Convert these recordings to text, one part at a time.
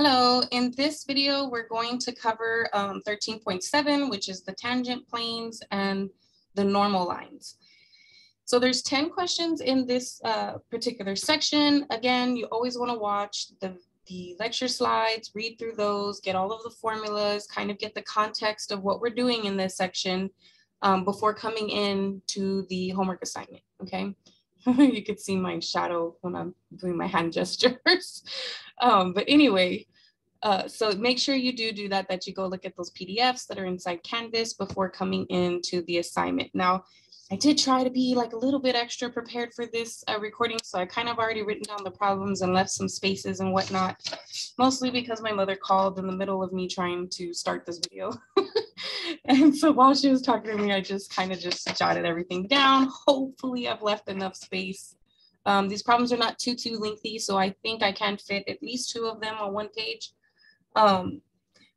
Hello, in this video, we're going to cover um, 13.7, which is the tangent planes and the normal lines. So there's 10 questions in this uh, particular section. Again, you always wanna watch the, the lecture slides, read through those, get all of the formulas, kind of get the context of what we're doing in this section um, before coming in to the homework assignment, okay? you could see my shadow when I'm doing my hand gestures. um, but anyway, uh, so make sure you do do that, that you go look at those PDFs that are inside Canvas before coming into the assignment. Now, I did try to be like a little bit extra prepared for this uh, recording. So I kind of already written down the problems and left some spaces and whatnot, mostly because my mother called in the middle of me trying to start this video. and so while she was talking to me, I just kind of just jotted everything down. Hopefully I've left enough space. Um, these problems are not too, too lengthy. So I think I can fit at least two of them on one page. Um,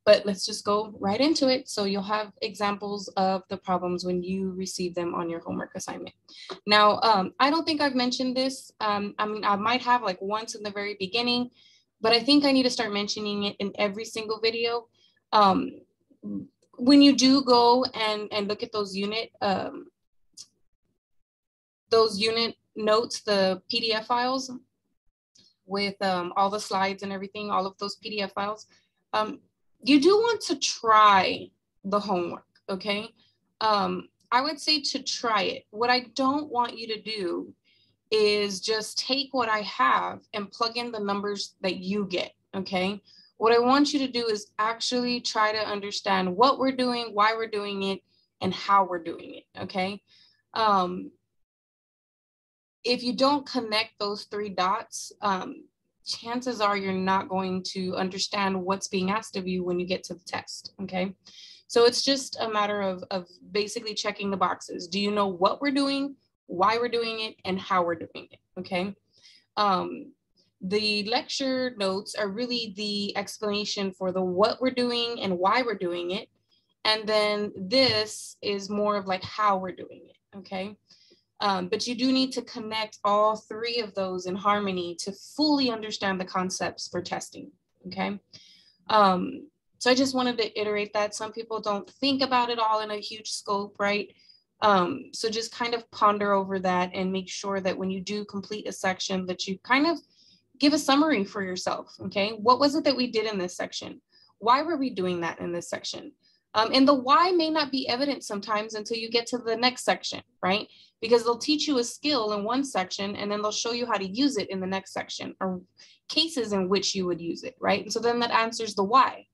but let's just go right into it. So you'll have examples of the problems when you receive them on your homework assignment. Now, um, I don't think I've mentioned this. Um, I mean, I might have like once in the very beginning, but I think I need to start mentioning it in every single video. Um, when you do go and, and look at those unit, um, those unit notes, the PDF files with um, all the slides and everything, all of those PDF files, um, you do want to try the homework, okay? Um, I would say to try it. What I don't want you to do is just take what I have and plug in the numbers that you get, okay? What I want you to do is actually try to understand what we're doing, why we're doing it, and how we're doing it, okay? Um, if you don't connect those three dots, um, chances are you're not going to understand what's being asked of you when you get to the test, okay? So it's just a matter of, of basically checking the boxes. Do you know what we're doing, why we're doing it, and how we're doing it, okay? Um, the lecture notes are really the explanation for the what we're doing and why we're doing it. And then this is more of like how we're doing it, okay? Um, but you do need to connect all three of those in harmony to fully understand the concepts for testing, okay? Um, so I just wanted to iterate that. Some people don't think about it all in a huge scope, right? Um, so just kind of ponder over that and make sure that when you do complete a section that you kind of give a summary for yourself, okay? What was it that we did in this section? Why were we doing that in this section? Um, and the why may not be evident sometimes until you get to the next section, right? Because they'll teach you a skill in one section and then they'll show you how to use it in the next section or cases in which you would use it, right? And so then that answers the why.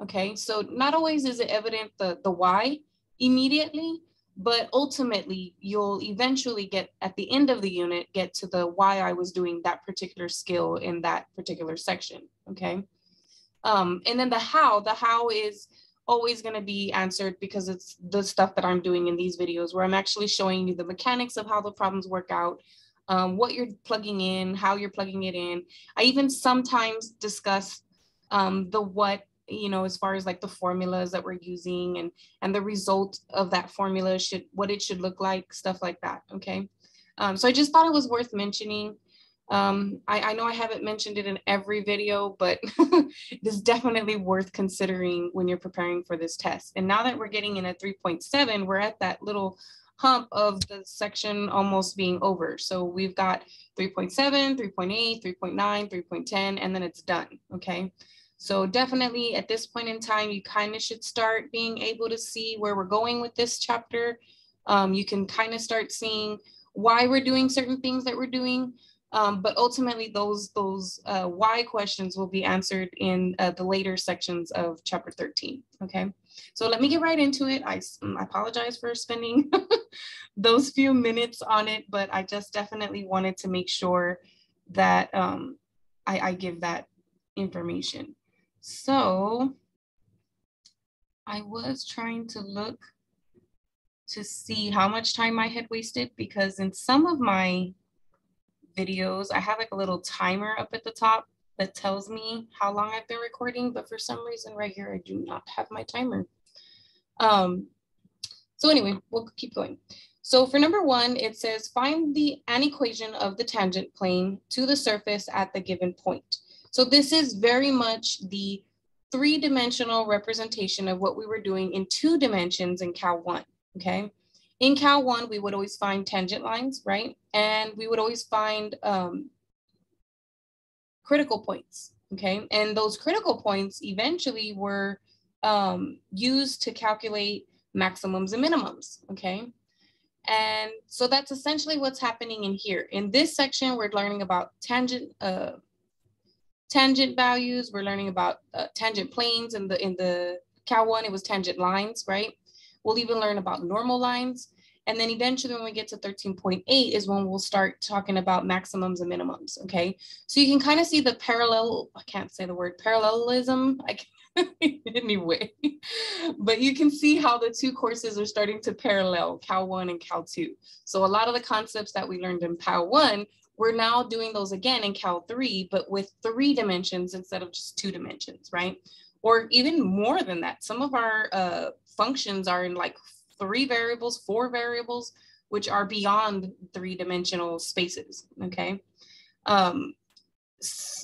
Okay, so not always is it evident the, the why immediately, but ultimately you'll eventually get at the end of the unit, get to the why I was doing that particular skill in that particular section, okay? Um, and then the how, the how is always going to be answered because it's the stuff that I'm doing in these videos where I'm actually showing you the mechanics of how the problems work out, um, what you're plugging in, how you're plugging it in. I even sometimes discuss um, the what, you know, as far as like the formulas that we're using and, and the result of that formula should, what it should look like, stuff like that, okay? Um, so I just thought it was worth mentioning. Um, I, I, know I haven't mentioned it in every video, but it is definitely worth considering when you're preparing for this test. And now that we're getting in at 3.7, we're at that little hump of the section almost being over. So we've got 3.7, 3.8, 3.9, 3.10, and then it's done, okay? So definitely at this point in time, you kind of should start being able to see where we're going with this chapter. Um, you can kind of start seeing why we're doing certain things that we're doing. Um, but ultimately, those those uh, why questions will be answered in uh, the later sections of chapter 13. Okay, so let me get right into it. I, I apologize for spending those few minutes on it, but I just definitely wanted to make sure that um, I, I give that information. So I was trying to look to see how much time I had wasted because in some of my videos, I have like a little timer up at the top that tells me how long I've been recording, but for some reason right here, I do not have my timer. Um, so anyway, we'll keep going. So for number one, it says find the an equation of the tangent plane to the surface at the given point. So this is very much the three-dimensional representation of what we were doing in two dimensions in Cal 1, okay? In Cal 1, we would always find tangent lines, right? And we would always find um, critical points, okay? And those critical points eventually were um, used to calculate maximums and minimums, okay? And so that's essentially what's happening in here. In this section, we're learning about tangent uh, tangent values. We're learning about uh, tangent planes. In the in the Cal one, it was tangent lines, right? We'll even learn about normal lines. And then eventually when we get to 13.8 is when we'll start talking about maximums and minimums, okay? So you can kind of see the parallel, I can't say the word parallelism, I anyway, but you can see how the two courses are starting to parallel Cal 1 and Cal 2. So a lot of the concepts that we learned in Cal 1 we're now doing those again in Cal 3, but with three dimensions instead of just two dimensions, right? Or even more than that. Some of our uh, functions are in like three variables, four variables, which are beyond three dimensional spaces, okay? Um,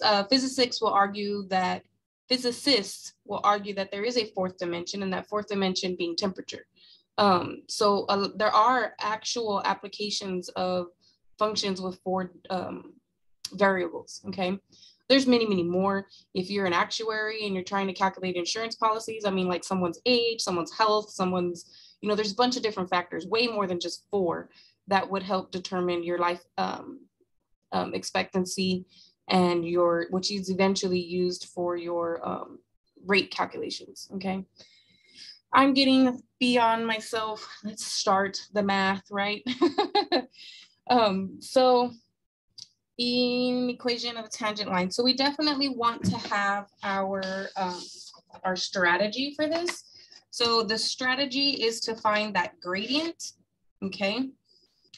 uh, physicists will argue that, physicists will argue that there is a fourth dimension and that fourth dimension being temperature. Um, so uh, there are actual applications of functions with four um, variables, okay? There's many, many more. If you're an actuary and you're trying to calculate insurance policies, I mean like someone's age, someone's health, someone's, you know, there's a bunch of different factors, way more than just four that would help determine your life um, um, expectancy and your, which is eventually used for your um, rate calculations, okay? I'm getting beyond myself. Let's start the math, right? Um, so in equation of a tangent line. So we definitely want to have our, um, our strategy for this. So the strategy is to find that gradient, okay?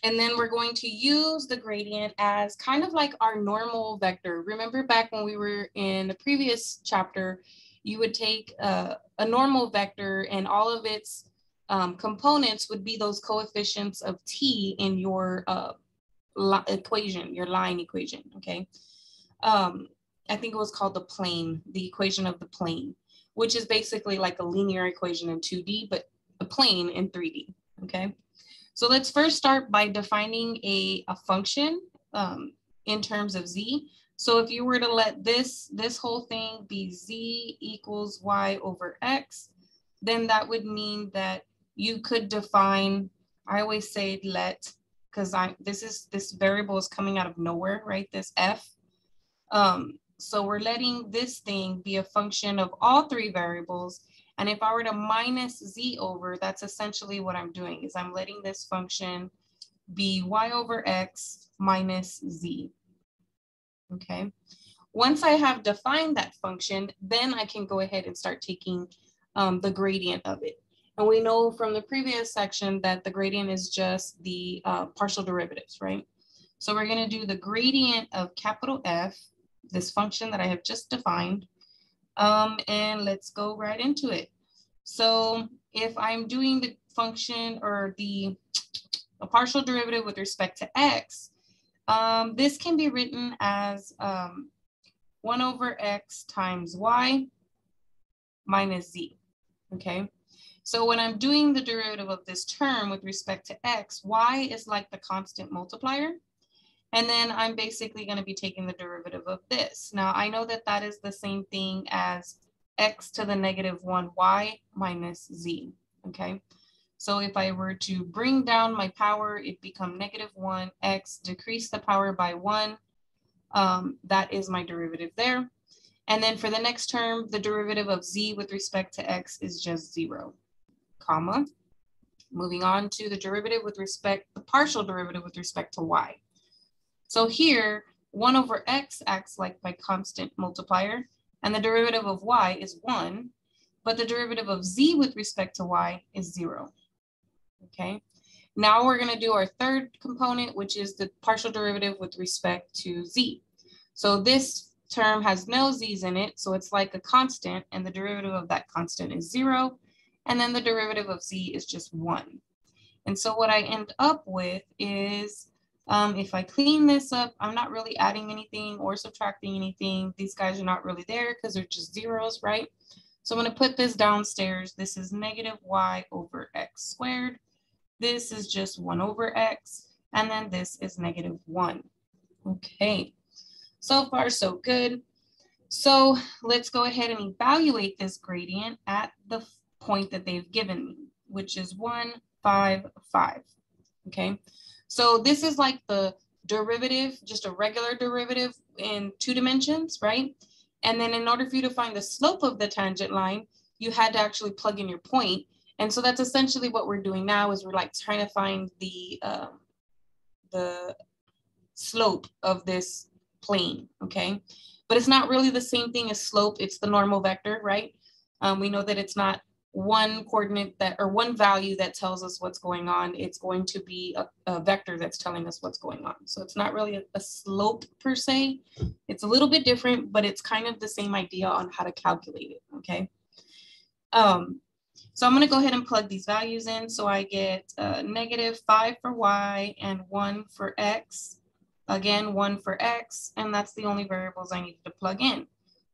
And then we're going to use the gradient as kind of like our normal vector. Remember back when we were in the previous chapter, you would take a, a normal vector and all of its um, components would be those coefficients of t in your uh, equation, your line equation, okay? Um, I think it was called the plane, the equation of the plane, which is basically like a linear equation in 2D, but a plane in 3D, okay? So let's first start by defining a, a function um, in terms of z. So if you were to let this, this whole thing be z equals y over x, then that would mean that you could define, I always say let, because I this is this variable is coming out of nowhere, right? This f. Um, so we're letting this thing be a function of all three variables. And if I were to minus z over, that's essentially what I'm doing is I'm letting this function be y over x minus z. Okay. Once I have defined that function, then I can go ahead and start taking um, the gradient of it. And we know from the previous section that the gradient is just the uh, partial derivatives, right? So we're gonna do the gradient of capital F, this function that I have just defined, um, and let's go right into it. So if I'm doing the function or the a partial derivative with respect to x, um, this can be written as um, 1 over x times y minus z, okay? So when I'm doing the derivative of this term with respect to x, y is like the constant multiplier. And then I'm basically going to be taking the derivative of this. Now, I know that that is the same thing as x to the negative 1y minus z, okay? So if I were to bring down my power, it become negative 1, x, decrease the power by 1. Um, that is my derivative there. And then for the next term, the derivative of z with respect to x is just 0 comma. Moving on to the derivative with respect, the partial derivative with respect to y. So here, 1 over x acts like my constant multiplier, and the derivative of y is 1, but the derivative of z with respect to y is 0. Okay, now we're going to do our third component, which is the partial derivative with respect to z. So this term has no z's in it, so it's like a constant, and the derivative of that constant is 0 and then the derivative of z is just one. And so what I end up with is Um, if I clean this up, I'm not really adding anything or subtracting anything. These guys are not really there because they're just zeros, right? So I'm going to put this downstairs. This is negative y over x squared. This is just 1 over x. And then this is negative 1. Okay, so far so good. So let's go ahead and evaluate this gradient at the point that they've given me, which is 1, 5, 5. Okay, so this is like the derivative, just a regular derivative in two dimensions, right? And then in order for you to find the slope of the tangent line, you had to actually plug in your point. And so that's essentially what we're doing now is we're like trying to find the, uh, the slope of this plane, okay? But it's not really the same thing as slope, it's the normal vector, right? Um, we know that it's not one coordinate that or one value that tells us what's going on. It's going to be a, a vector that's telling us what's going on. So it's not really a, a, slope per se. It's a little bit different, but it's kind of the same idea on how to calculate it, okay? Um, so I'm gonna go ahead and plug these values in. So I get uh, negative five for y and one for x. Again, one for x, and that's the only variables I need to plug in.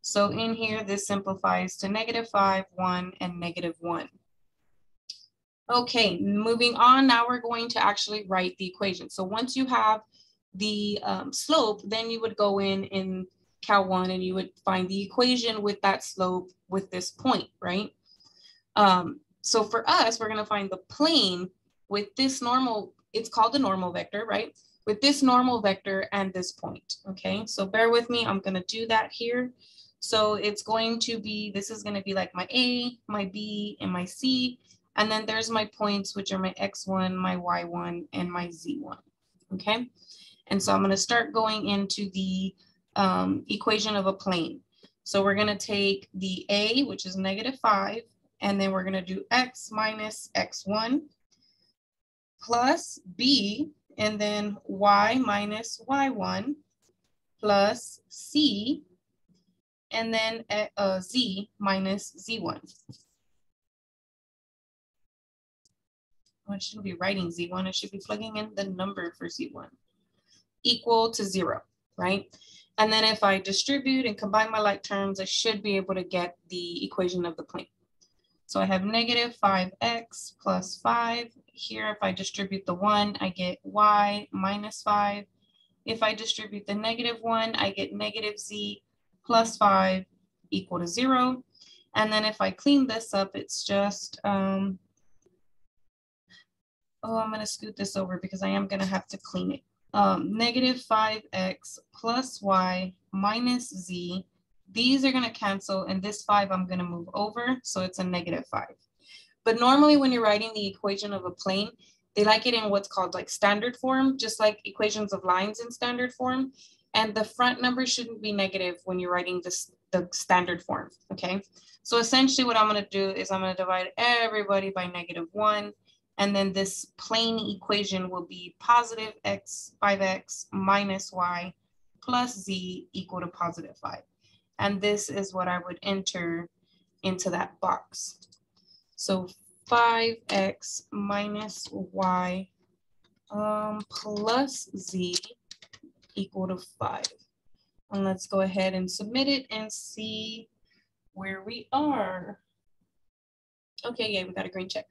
So in here, this simplifies to negative 5, 1, and negative 1. Okay, moving on, now we're going to actually write the equation. So once you have the um, slope, then you would go in in Cal 1 and you would find the equation with that slope with this point, right? Um, so for us, we're going to find the plane with this normal, it's called the normal vector, right? With this normal vector and this point, okay? So bear with me, I'm going to do that here. So it's going to be, this is going to be like my A, my B, and my C. And then there's my points, which are my X1, my Y1, and my Z1. Okay. And so I'm going to start going into the um, equation of a plane. So we're going to take the A, which is negative 5, and then we're going to do X minus X1 plus B, and then Y minus Y1 plus C and then uh, z minus z1. I shouldn't be writing z1, I should be plugging in the number for z1 equal to zero, right? And then if I distribute and combine my like terms, I should be able to get the equation of the plane. So I have negative 5x plus 5. Here, if I distribute the 1, I get y minus 5. If I distribute the negative 1, I get negative z plus 5 equal to 0. And then if I clean this up, it's just, um, oh, I'm going to scoot this over because I am going to have to clean it. Um, negative 5x plus y minus z. These are going to cancel, and this 5 I'm going to move over, so it's a negative 5. But normally when you're writing the equation of a plane, they like it in what's called like standard form, just like equations of lines in standard form. And the front number shouldn't be negative when you're writing this, the standard form, okay? So essentially what I'm gonna do is I'm gonna divide everybody by negative one, and then this plane equation will be positive x, 5x minus y plus z equal to positive 5. And this is what I would enter into that box. So 5x minus y um, plus z equal to five. And let's go ahead and submit it and see where we are. Okay, yeah, we got a green check.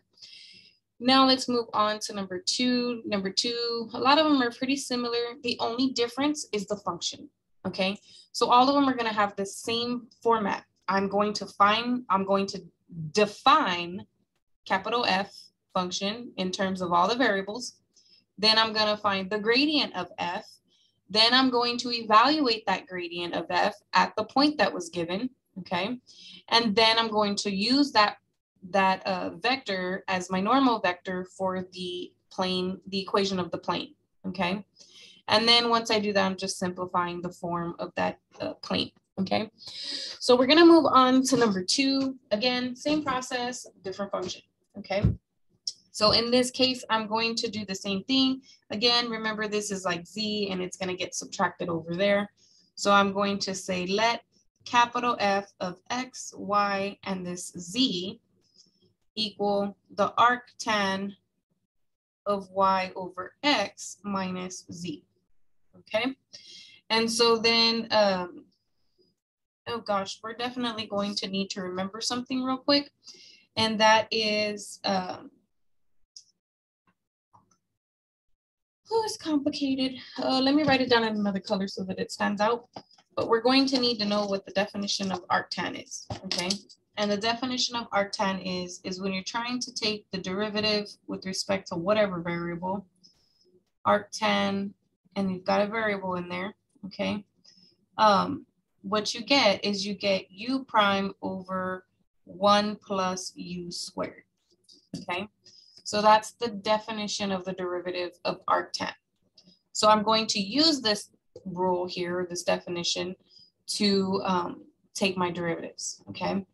Now let's move on to number two. Number two, a lot of them are pretty similar. The only difference is the function, okay? So all of them are gonna have the same format. I'm going to find, I'm going to define capital F function in terms of all the variables. Then I'm gonna find the gradient of F then I'm going to evaluate that gradient of f at the point that was given, okay? And then I'm going to use that, that uh, vector as my normal vector for the plane, the equation of the plane, okay? And then once I do that, I'm just simplifying the form of that uh, plane, okay? So we're gonna move on to number two. Again, same process, different function, okay? So in this case, I'm going to do the same thing. Again, remember this is like Z and it's gonna get subtracted over there. So I'm going to say let capital F of X, Y, and this Z equal the arctan of y over x minus z, okay? And so then, um, oh gosh, we're definitely going to need to remember something real quick. And that is, um, oh, it's complicated. Uh, let me write it down in another color so that it stands out. But we're going to need to know what the definition of arctan is, okay? And the definition of arctan is, is when you're trying to take the derivative with respect to whatever variable, arctan, and you've got a variable in there, okay? Um, what you get is you get u prime over 1 plus u squared, okay? So that's the definition of the derivative of arctan. So I'm going to use this rule here, this definition, to um, take my derivatives, okay?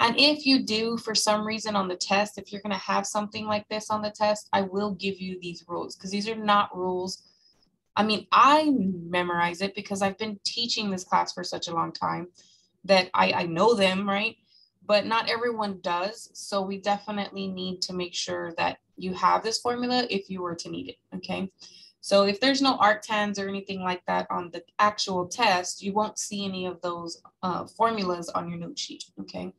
And if you do, for some reason on the test, if you're going to have something like this on the test, I will give you these rules because these are not rules. I mean, I memorize it because I've been teaching this class for such a long time that I, I know them, right? But not everyone does. So we definitely need to make sure that you have this formula if you were to need it, okay? So if there's no arctans or anything like that on the actual test, you won't see any of those uh, formulas on your note sheet, okay?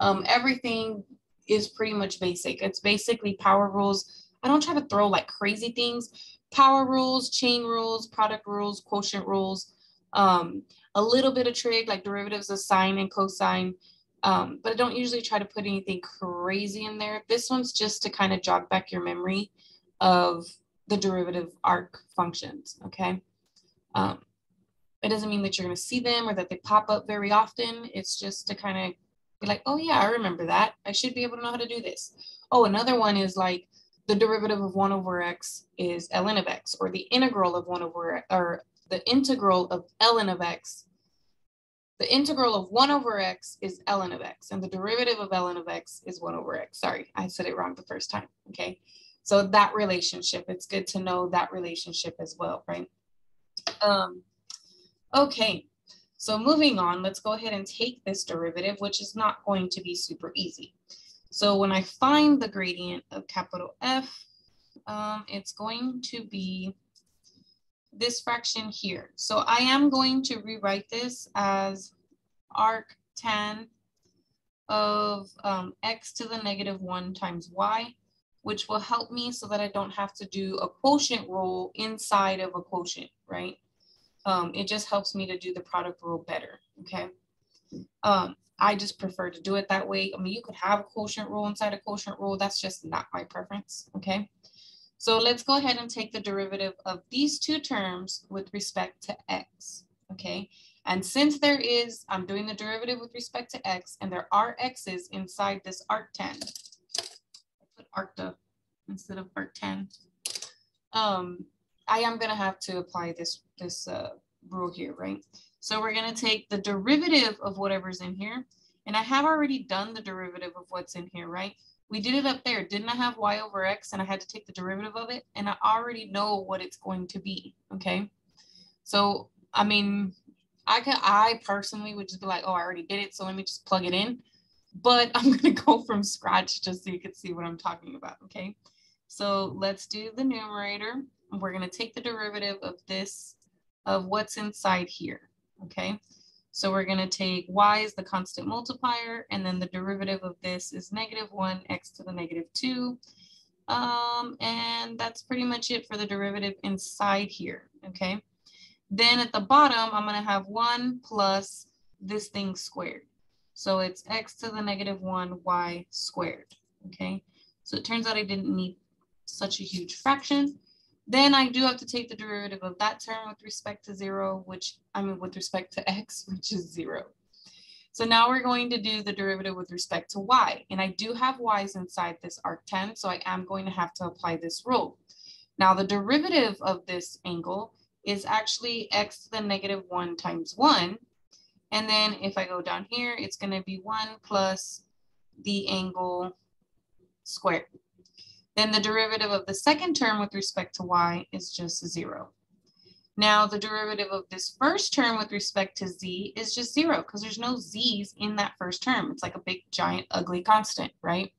Um, everything is pretty much basic. It's basically power rules. I don't try to throw like crazy things. Power rules, chain rules, product rules, quotient rules, um, a little bit of trig like derivatives of sine and cosine, um, but I don't usually try to put anything crazy in there. This one's just to kind of jog back your memory of the derivative arc functions, okay? Um, it doesn't mean that you're gonna see them or that they pop up very often. It's just to kind of be like, oh yeah, I remember that. I should be able to know how to do this. Oh, another one is like the derivative of one over x is ln of x, or the integral of one over, or the integral of ln of x. The integral of one over x is ln of x, and the derivative of ln of x is one over x. Sorry, I said it wrong the first time, okay? So that relationship, it's good to know that relationship as well, right? Um, okay, so moving on, let's go ahead and take this derivative, which is not going to be super easy. So when I find the gradient of capital F, um, it's going to be this fraction here. So I am going to rewrite this as arc tan of um, x to the negative one times y, which will help me so that I don't have to do a quotient rule inside of a quotient, right? Um, it just helps me to do the product rule better, okay? Um, I just prefer to do it that way. I mean, you could have a quotient rule inside a quotient rule. That's just not my preference, okay? So let's go ahead and take the derivative of these two terms with respect to x, okay? And since there is, I'm doing the derivative with respect to x, and there are x's inside this arctan. I put arcta instead of arctan. Um, I am going to have to apply this, this uh, rule here, right? So we're going to take the derivative of whatever's in here. And I have already done the derivative of what's in here, right? We did it up there. Didn't I have y over x and I had to take the derivative of it? And I already know what it's going to be, okay? So, I mean, I can, I personally would just be like, oh, I already did it. So let me just plug it in. But I'm going to go from scratch just so you can see what I'm talking about, okay? So let's do the numerator we're going to take the derivative of this, of what's inside here, okay? So we're going to take y is the constant multiplier, and then the derivative of this is negative 1 x to the negative 2. Um, and that's pretty much it for the derivative inside here, okay? Then at the bottom, I'm going to have 1 plus this thing squared. So it's x to the negative 1 y squared, okay? So it turns out I didn't need such a huge fraction. Then I do have to take the derivative of that term with respect to zero, which I mean with respect to x, which is zero. So now we're going to do the derivative with respect to y. And I do have y's inside this arctan, so I am going to have to apply this rule. Now the derivative of this angle is actually x to the negative one times one. And then if I go down here, it's gonna be one plus the angle squared. Then the derivative of the second term with respect to y is just zero. Now the derivative of this first term with respect to z is just zero because there's no z's in that first term. It's like a big, giant, ugly constant, right?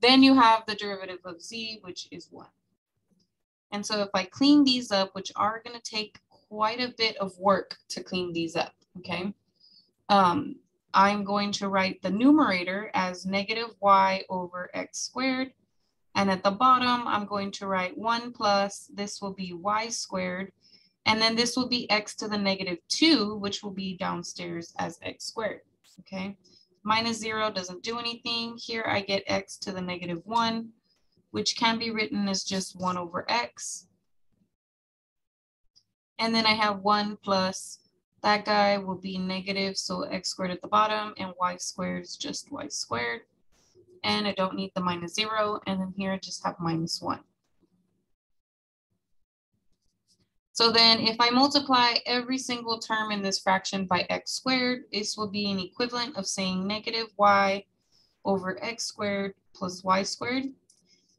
Then you have the derivative of z, which is one, And so if I clean these up, which are gonna take quite a bit of work to clean these up, okay? Um, I'm going to write the numerator as negative y over x squared. And at the bottom, I'm going to write one plus, this will be y squared. And then this will be x to the negative two, which will be downstairs as x squared, okay? Minus zero doesn't do anything. Here I get x to the negative one, which can be written as just one over x. And then I have one plus that guy will be negative, so x squared at the bottom and y squared is just y squared. And I don't need the minus zero. And then here I just have minus one. So then if I multiply every single term in this fraction by x squared, this will be an equivalent of saying negative y over x squared plus y squared.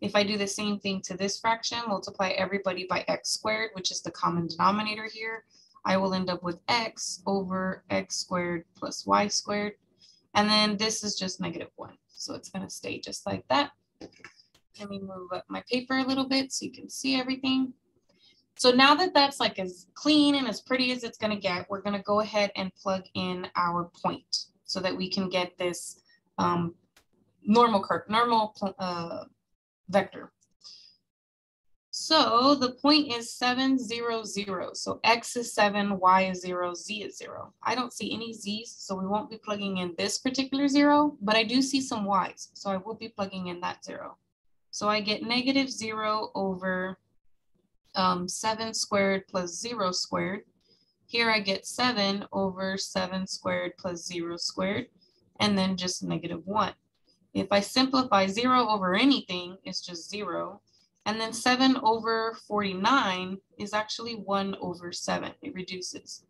If I do the same thing to this fraction, multiply everybody by x squared, which is the common denominator here, I will end up with x over x squared plus y squared. And then this is just negative one. So it's gonna stay just like that. Let me move up my paper a little bit so you can see everything. So now that that's like as clean and as pretty as it's gonna get, we're gonna go ahead and plug in our point so that we can get this um, normal curve, normal uh, vector. So the point is 7, 0, 0. So X is seven, Y is zero, Z is zero. I don't see any Z's, so we won't be plugging in this particular zero, but I do see some Y's. So I will be plugging in that zero. So I get negative zero over um, seven squared plus zero squared. Here I get seven over seven squared plus zero squared, and then just negative one. If I simplify zero over anything, it's just zero. And then 7 over 49 is actually 1 over 7. It reduces.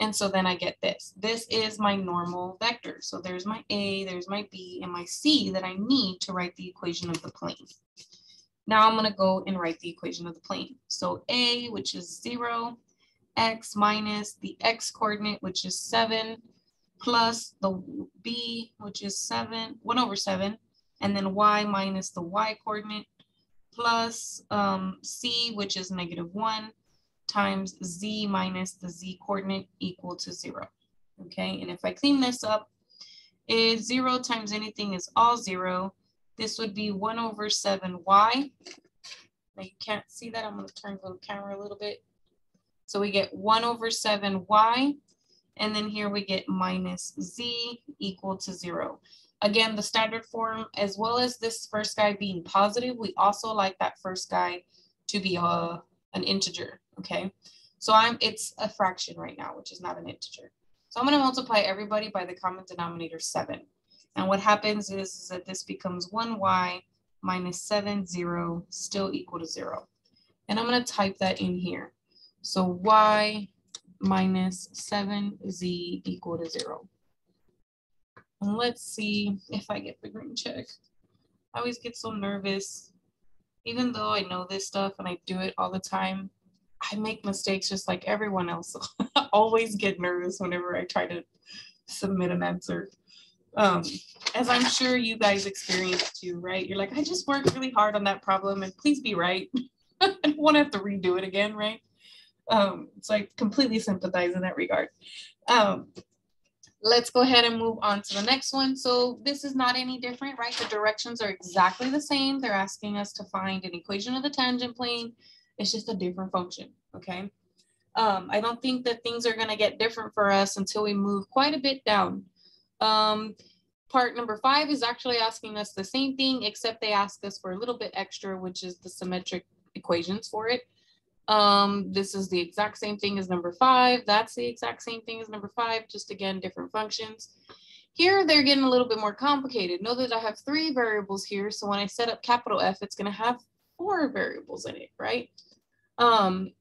And so then I get this. This is my normal vector. So there's my A, there's my B, and my C that I need to write the equation of the plane. Now I'm going to go and write the equation of the plane. So A, which is 0, x minus the x coordinate, which is 7, plus the b, which is 7, 1 over 7, and then y minus the y coordinate, plus um, c, which is negative 1, times z minus the z coordinate equal to 0. Okay, and if I clean this up, is 0 times anything is all 0. This would be 1 over 7y. Now you can't see that. I'm going to turn the camera a little bit. So we get 1 over 7y and then here we get minus z equal to zero. Again, the standard form, as well as this first guy being positive, we also like that first guy to be a, uh, an integer, okay? So I'm it's a fraction right now, which is not an integer. So I'm gonna multiply everybody by the common denominator seven. And what happens is, is that this becomes one y minus seven, zero, still equal to zero. And I'm gonna type that in here. So y minus 7z equal to 0. Let's see if I get the green check. I always get so nervous. Even though I know this stuff and I do it all the time, I make mistakes just like everyone else. Always get nervous whenever I try to submit an answer. Um, as I'm sure you guys experience too, right? You're like, I just worked really hard on that problem and please be right. I don't want to have to redo it again, right? Um, so I completely sympathize in that regard. Um, let's go ahead and move on to the next one. So this is not any different, right? The directions are exactly the same. They're asking us to find an equation of the tangent plane. It's just a different function, okay? Um, I don't think that things are gonna get different for us until we move quite a bit down. Um, part number five is actually asking us the same thing, except they ask us for a little bit extra, which is the symmetric equations for it. Um, this is the exact same thing as number five. That's the exact same thing as number five, just again, different functions. Here, they're getting a little bit more complicated. Know that I have three variables here. So when I set up capital F, it's gonna have four variables in it, right? Um,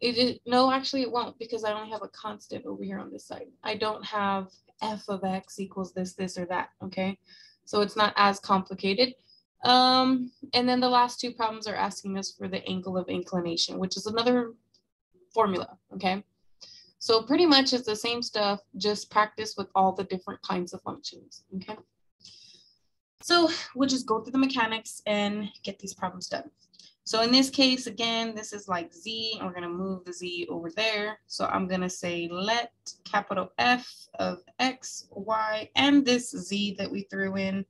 it is, no, actually it won't because I only have a constant over here on this side. I don't have f of x equals this, this, or that, okay? So it's not as complicated. Um, and then the last two problems are asking us for the angle of inclination, which is another formula, okay? So pretty much it's the same stuff, just practice with all the different kinds of functions, okay? So we'll just go through the mechanics and get these problems done. So in this case, again, this is like Z, and we're gonna move the Z over there. So I'm gonna say let capital F of X, Y, and this Z that we threw in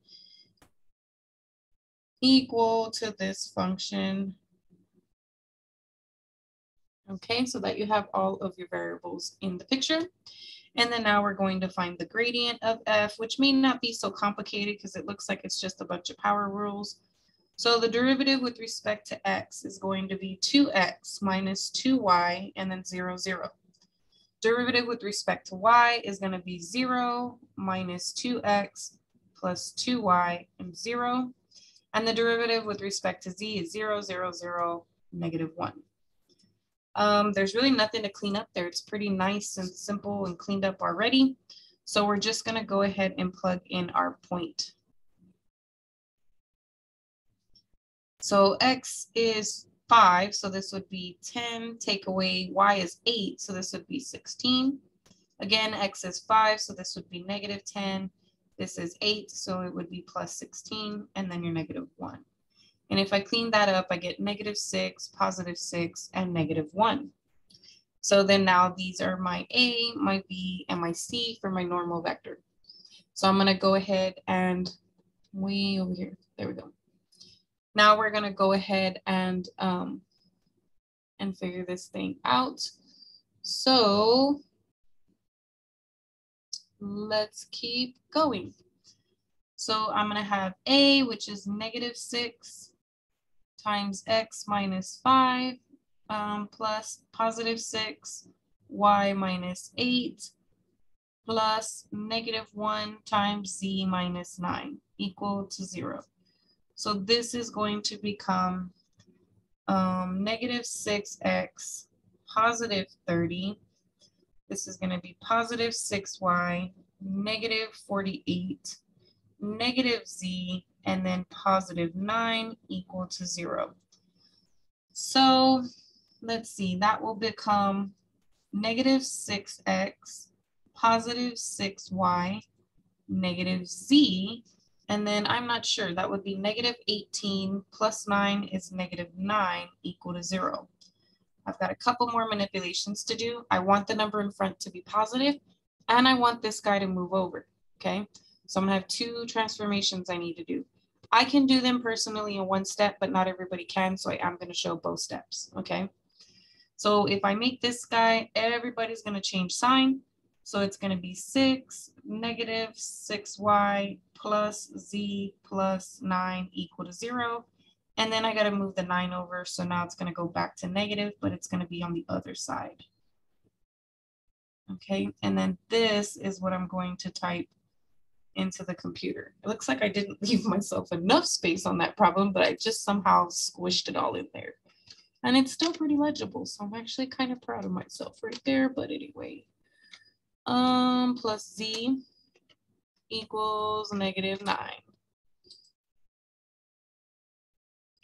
equal to this function. Okay, so that you have all of your variables in the picture. And then now we're going to find the gradient of F, which may not be so complicated because it looks like it's just a bunch of power rules. So the derivative with respect to x is going to be 2x minus 2y and then 0, 0. Derivative with respect to y is going to be 0 minus 2x plus 2y and 0. And the derivative with respect to z is 0, 0, 0, negative 1. Um, there's really nothing to clean up there. It's pretty nice and simple and cleaned up already. So we're just going to go ahead and plug in our point. So x is 5, so this would be 10. Take away y is 8, so this would be 16. Again, x is 5, so this would be negative 10. This is 8, so it would be plus 16, and then your negative 1. And if I clean that up, I get negative 6, positive 6, and negative 1. So then now these are my A, my B, and my C for my normal vector. So I'm going to go ahead and way over here. There we go. Now we're gonna go ahead and, um, and figure this thing out. So let's keep going. So I'm gonna have A, which is negative six times X minus five um, plus positive six, Y minus eight plus negative one times Z minus nine equal to zero. So this is going to become um, negative 6x, positive 30. This is going to be positive 6y, negative 48, negative z, and then positive 9 equal to 0. So let's see, that will become negative 6x, positive 6y, negative z, and then I'm not sure, that would be negative 18 plus 9 is negative 9 equal to 0. I've got a couple more manipulations to do. I want the number in front to be positive, and I want this guy to move over, okay? So I'm gonna have two transformations I need to do. I can do them personally in one step, but not everybody can, so I am gonna show both steps, okay? So if I make this guy, everybody's gonna change sign. So it's gonna be six, negative six y plus z plus 9 equal to 0. And then I got to move the 9 over. So now it's going to go back to negative, but it's going to be on the other side. Okay, and then this is what I'm going to type into the computer. It looks like I didn't leave myself enough space on that problem, but I just somehow squished it all in there. And it's still pretty legible, so I'm actually kind of proud of myself right there, but anyway. Um, plus z equals negative 9.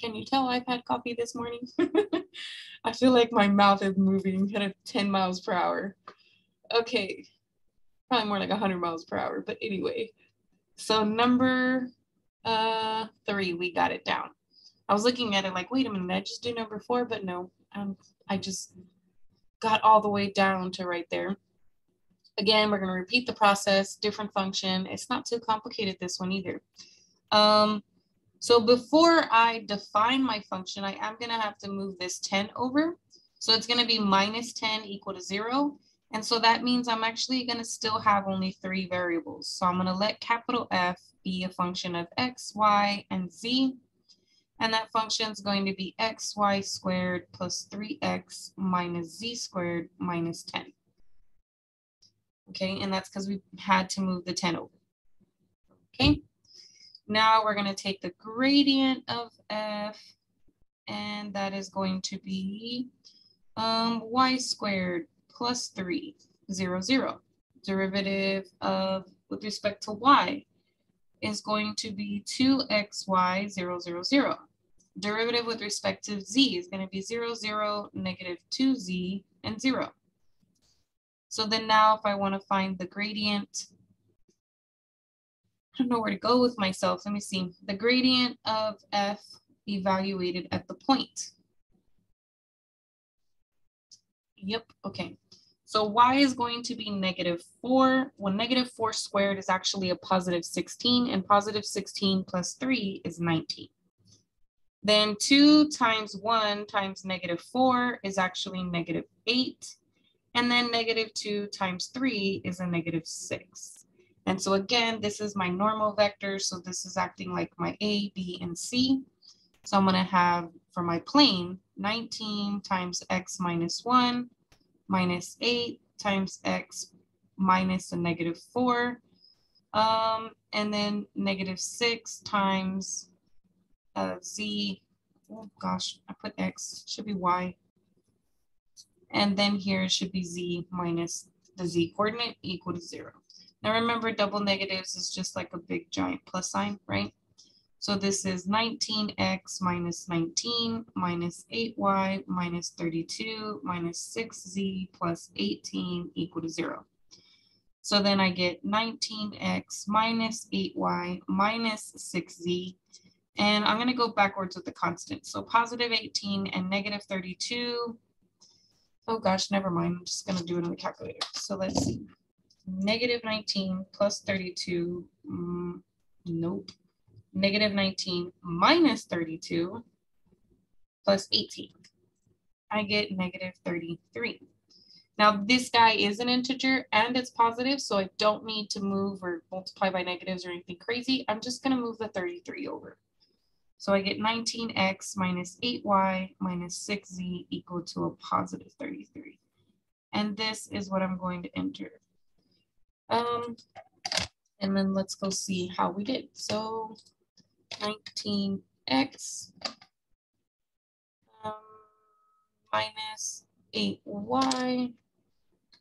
Can you tell I've had coffee this morning? I feel like my mouth is moving kind of 10 miles per hour. Okay, probably more like 100 miles per hour, but anyway. So number uh, three, we got it down. I was looking at it like, wait a minute, I just do number four, but no, um, I just got all the way down to right there. Again, we're going to repeat the process, different function. It's not too complicated, this one either. Um, so before I define my function, I am going to have to move this 10 over. So it's going to be minus 10 equal to 0. And so that means I'm actually going to still have only three variables. So I'm going to let capital F be a function of x, y, and z. And that function is going to be xy squared plus 3x minus z squared minus 10 okay? And that's because we had to move the 10 over, okay? Now we're gonna take the gradient of f, and that is going to be um, y squared plus 3, 0, 0. Derivative of, with respect to y, is going to be 2xy, 0, 0, 0. Derivative with respect to z is going to be 0, 0, negative 2z, and 0. So then now if I want to find the gradient, I don't know where to go with myself. Let me see. The gradient of f evaluated at the point. Yep, okay. So y is going to be negative 4. Well, negative 4 squared is actually a positive 16, and positive 16 plus 3 is 19. Then 2 times 1 times negative 4 is actually negative 8. And then negative 2 times 3 is a negative 6. And so again, this is my normal vector. So this is acting like my A, B, and C. So I'm to have for my plane 19 times x minus 1 minus 8 times x minus a negative 4. Um, and then negative 6 times uh, z. Oh gosh, I put x, should be y. And then here should be z minus the z coordinate equal to 0. Now remember, double negatives is just like a big giant plus sign, right? So this is 19x minus 19 minus 8y minus 32 minus 6z plus 18 equal to 0. So then I get 19x minus 8y minus 6z. And I'm going to go backwards with the constant. So positive 18 and negative 32. Oh gosh, never mind. I'm just going to do it in the calculator. So let's see. Negative 19 plus 32. Mm, nope negative 19 minus 32 plus 18. I get negative 33. Now this guy is an integer and it's positive, so I don't need to move or multiply by negatives or anything crazy. I'm just gonna move the 33 over. So I get 19x minus 8y minus 6z equal to a positive 33. And this is what I'm going to enter. Um, and then let's go see how we did. So 19x um, minus 8y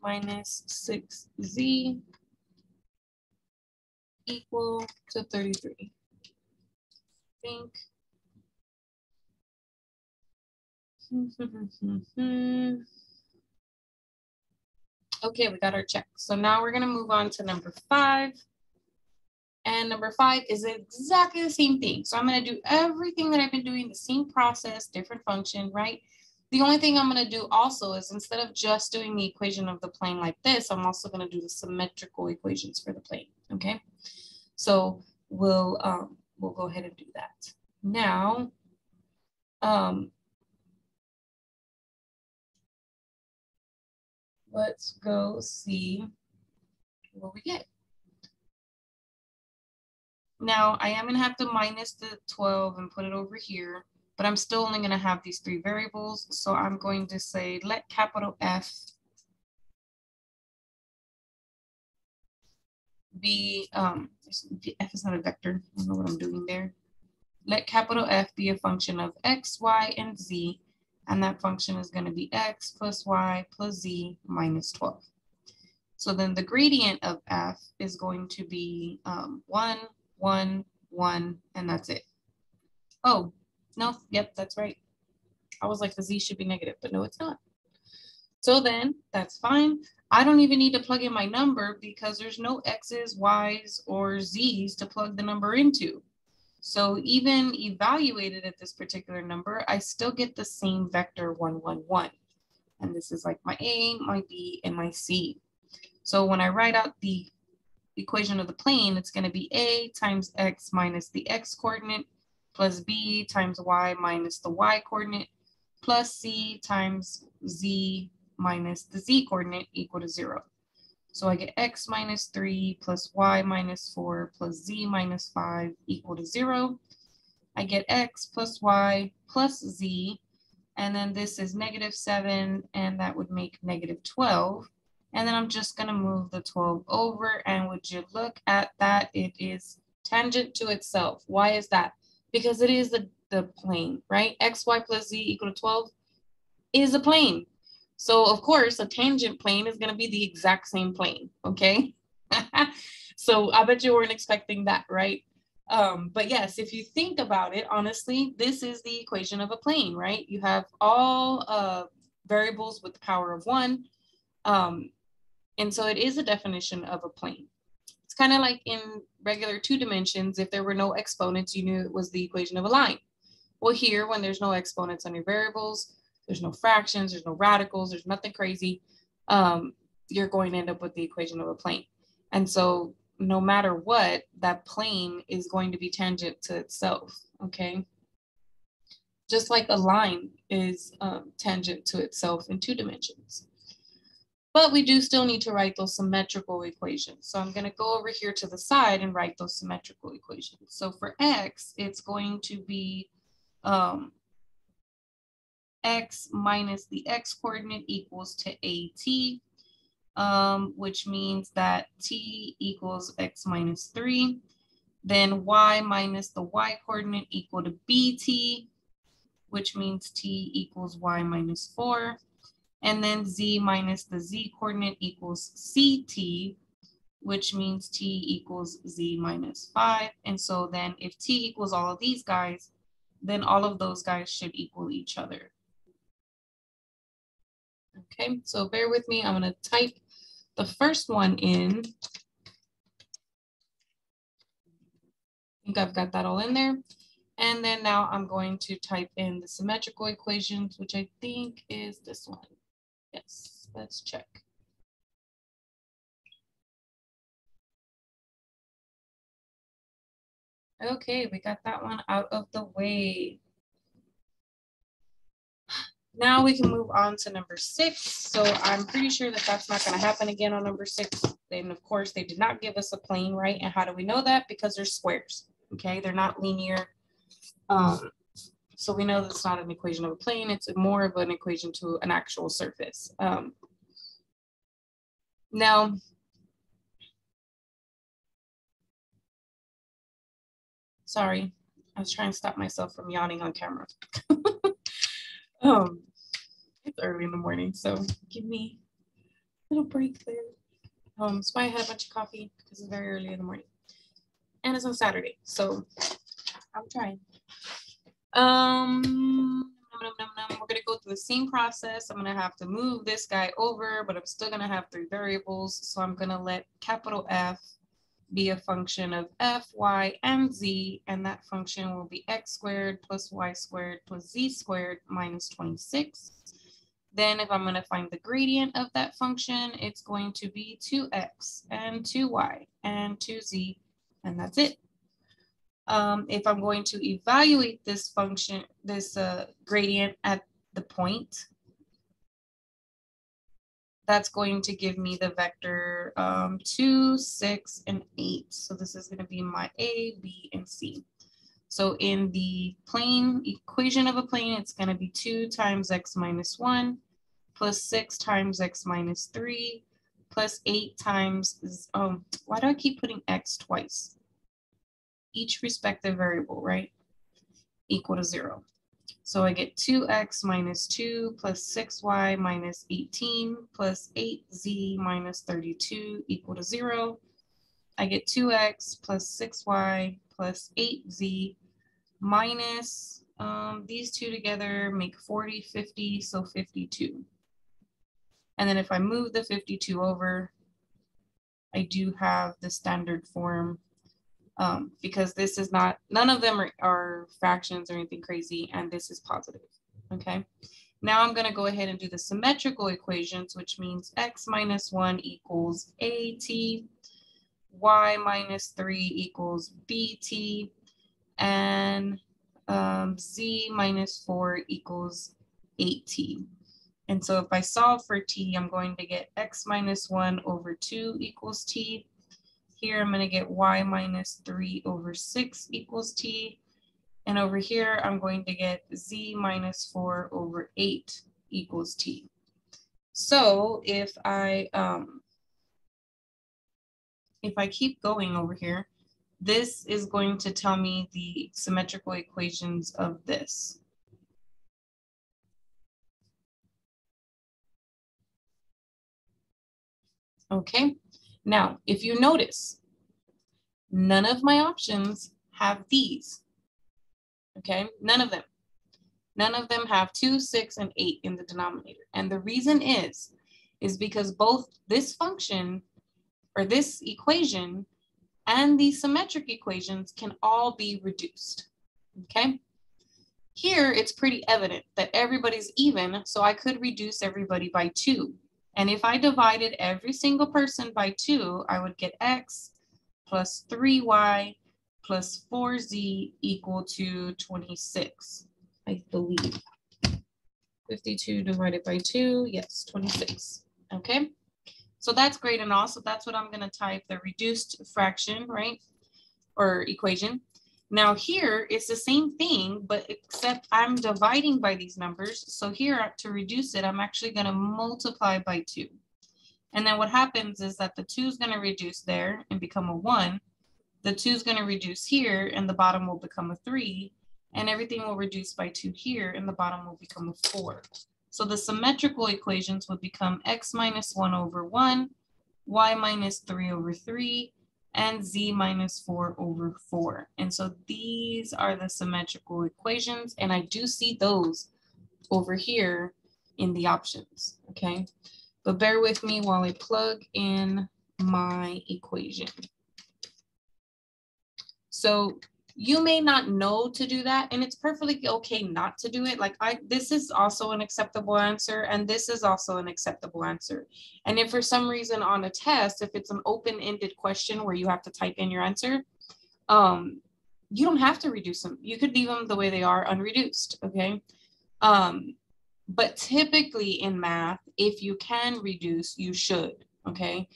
minus 6z equal to 33. I think. okay, we got our check. So now we're going to move on to number five. And number five is exactly the same thing. So I'm going to do everything that I've been doing, the same process, different function, right? The only thing I'm going to do also is instead of just doing the equation of the plane like this, I'm also going to do the symmetrical equations for the plane, okay? So we'll, um, we'll go ahead and do that. Now, um, let's go see what we get. Now I am gonna have to minus the 12 and put it over here, but I'm still only gonna have these three variables. So I'm going to say, let capital F be, um, F is not a vector, I don't know what I'm doing there. Let capital F be a function of X, Y, and Z, and that function is gonna be X plus Y plus Z minus 12. So then the gradient of F is going to be um, one, one, one, and that's it. Oh, no, yep, that's right. I was like, the z should be negative, but no, it's not. So then that's fine. I don't even need to plug in my number because there's no x's, y's, or z's to plug the number into. So even evaluated at this particular number, I still get the same vector 111. And this is like my A, my B, and my C. So when I write out the equation of the plane, it's going to be a times x minus the x coordinate plus b times y minus the y coordinate plus c times z minus the z coordinate equal to zero. So I get x minus 3 plus y minus 4 plus z minus 5 equal to 0. I get x plus y plus z, and then this is negative 7, and that would make negative 12. And then I'm just gonna move the 12 over and would you look at that, it is tangent to itself. Why is that? Because it is the, the plane, right? X, Y plus Z equal to 12 is a plane. So of course, a tangent plane is gonna be the exact same plane, okay? so I bet you weren't expecting that, right? Um, but yes, if you think about it, honestly, this is the equation of a plane, right? You have all uh, variables with the power of one. Um, and so it is a definition of a plane. It's kind of like in regular two dimensions, if there were no exponents, you knew it was the equation of a line. Well, here, when there's no exponents on your variables, there's no fractions, there's no radicals, there's nothing crazy, um, you're going to end up with the equation of a plane. And so no matter what, that plane is going to be tangent to itself, okay? Just like a line is um, tangent to itself in two dimensions. But we do still need to write those symmetrical equations. So I'm going to go over here to the side and write those symmetrical equations. So for x, it's going to be um, x minus the x coordinate equals to at, um, which means that t equals x minus 3. Then y minus the y coordinate equal to bt, which means t equals y minus 4 and then z minus the z coordinate equals ct, which means t equals z minus 5. And so then if t equals all of these guys, then all of those guys should equal each other. Okay, so bear with me. I'm going to type the first one in. I think I've got that all in there. And then now I'm going to type in the symmetrical equations, which I think is this one. Yes, let's check. Okay, we got that one out of the way. Now we can move on to number six. So I'm pretty sure that that's not going to happen again on number six. And of course, they did not give us a plane, right? And how do we know that? Because they're squares, okay? They're not linear. Um, so we know that's not an equation of a plane, it's more of an equation to an actual surface. Um, now, sorry, I was trying to stop myself from yawning on camera. um, it's early in the morning, so give me a little break there. Um, so I had a bunch of coffee because it's very early in the morning. And it's on Saturday, so I'm trying. Um, we're gonna go through the same process. I'm gonna have to move this guy over, but I'm still gonna have three variables. So I'm gonna let capital F be a function of f, y, and z, and that function will be x squared plus y squared plus z squared minus 26. Then if I'm going to find the gradient of that function, it's going to be 2x and 2y and 2z, and that's it um, if I'm going to evaluate this function, this uh, gradient at the point, that's going to give me the vector um, 2, 6, and 8. So this is going to be my A, B, and C. So in the plane equation of a plane, it's going to be 2 times x minus 1 plus 6 times x minus 3 plus 8 times, um, why do I keep putting x twice? each respective variable, right? Equal to zero. So I get 2x minus 2 plus 6y minus 18 plus 8z minus 32 equal to 0. I get 2x plus 6y plus 8z minus um, these two together make 40, 50, so 52. And then if I move the 52 over, I do have the standard form um, because this is not, none of them are, are fractions or anything crazy, and this is positive, okay? Now I'm gonna go ahead and do the symmetrical equations, which means x minus one equals at, y minus three equals bt, and um, z minus four equals 8t. And so if I solve for t, I'm going to get x minus one over two equals t, here, I'm going to get y minus 3 over 6 equals t. And over here, I'm going to get z minus 4 over 8 equals t. So if I, um, if I keep going over here, this is going to tell me the symmetrical equations of this. Okay, now, if you notice, none of my options have these, okay? None of them. None of them have two, six, and eight in the denominator. And the reason is, is because both this function or this equation and these symmetric equations can all be reduced, okay? Here, it's pretty evident that everybody's even, so I could reduce everybody by two. And if I divided every single person by two, I would get x plus 3y plus 4z equal to 26, I believe. 52 divided by 2, yes, 26. Okay, so that's great and all. So that's what I'm going to type the reduced fraction, right? Or equation. Now here it's the same thing, but except I'm dividing by these numbers. So here to reduce it, I'm actually going to multiply by 2. And then what happens is that the 2 is going to reduce there and become a 1. The 2 is going to reduce here and the bottom will become a 3. And everything will reduce by 2 here and the bottom will become a 4. So the symmetrical equations would become x minus 1 over 1, y minus 3 over 3, and z minus 4 over 4. And so these are the symmetrical equations, and I do see those over here in the options, okay? But bear with me while I plug in my equation. So you may not know to do that and it's perfectly okay not to do it. Like i this is also an acceptable answer and this is also an acceptable answer. And if for some reason on a test if it's an open-ended question where you have to type in your answer um you don't have to reduce them. You could leave them the way they are unreduced okay? Um but typically in math if you can reduce you should okay?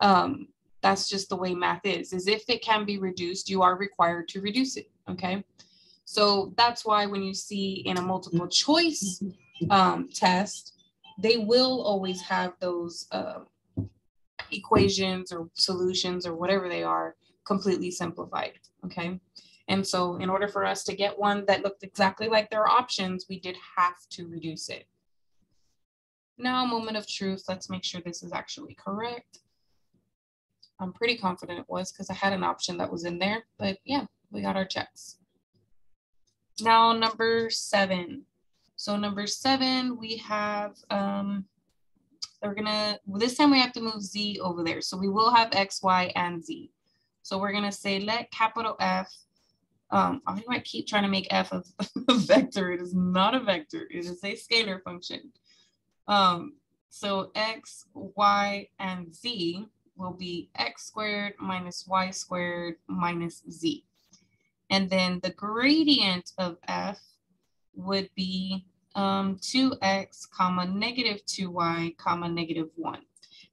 Um that's just the way math is, is if it can be reduced, you are required to reduce it, okay? So that's why when you see in a multiple choice um, test, they will always have those uh, equations or solutions or whatever they are completely simplified, okay? And so in order for us to get one that looked exactly like their options, we did have to reduce it. Now, moment of truth, let's make sure this is actually correct. I'm pretty confident it was because I had an option that was in there. But yeah, we got our checks. Now number seven. So number seven, we have, um, we're gonna, this time we have to move Z over there. So we will have X, Y, and Z. So we're gonna say let capital F, um, I might keep trying to make F a, a vector. It is not a vector, it is a scalar function. Um, so X, Y, and Z will be x squared minus y squared minus z. And then the gradient of f would be um, 2x comma negative 2y comma negative 1.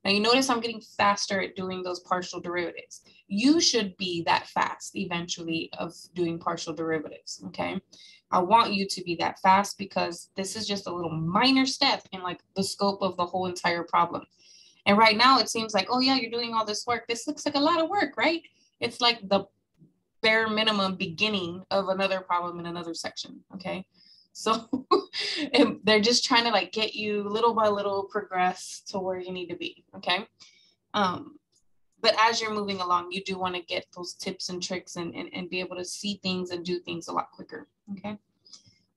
Now you notice I'm getting faster at doing those partial derivatives. You should be that fast eventually of doing partial derivatives, okay? I want you to be that fast because this is just a little minor step in like the scope of the whole entire problem. And right now it seems like, oh yeah, you're doing all this work. This looks like a lot of work, right? It's like the bare minimum beginning of another problem in another section. Okay. So they're just trying to like get you little by little progress to where you need to be. Okay. Um, but as you're moving along, you do want to get those tips and tricks and, and, and be able to see things and do things a lot quicker. Okay.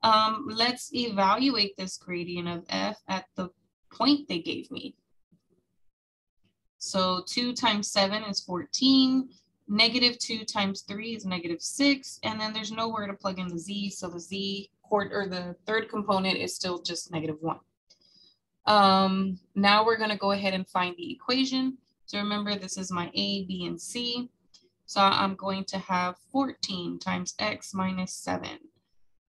Um, let's evaluate this gradient of f at the point they gave me. So 2 times 7 is 14. Negative 2 times 3 is negative 6. And then there's nowhere to plug in the z. So the z quart or the third component is still just negative 1. Um, now we're going to go ahead and find the equation. So remember, this is my a, b, and c. So I'm going to have 14 times x minus 7